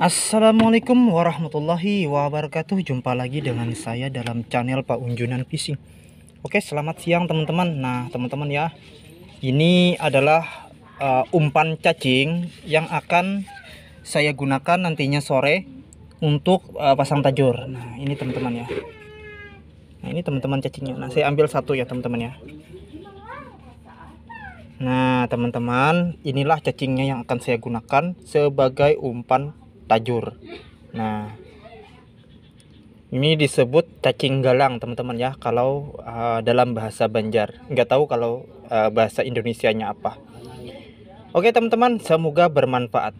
Assalamualaikum warahmatullahi wabarakatuh. Jumpa lagi dengan saya dalam channel Pak Unjunan Fishing Oke selamat siang teman-teman. Nah teman-teman ya Ini adalah uh, umpan cacing Yang akan saya gunakan nantinya sore Untuk uh, pasang tajur. Nah ini teman-teman ya. Nah ini teman-teman cacingnya. Nah saya ambil satu ya teman-teman ya. Nah teman-teman inilah cacingnya yang akan saya gunakan sebagai umpan tajur. Nah ini disebut cacing galang teman-teman ya kalau uh, dalam bahasa Banjar. Nggak tahu kalau uh, bahasa Indonesianya apa. Oke teman-teman semoga bermanfaat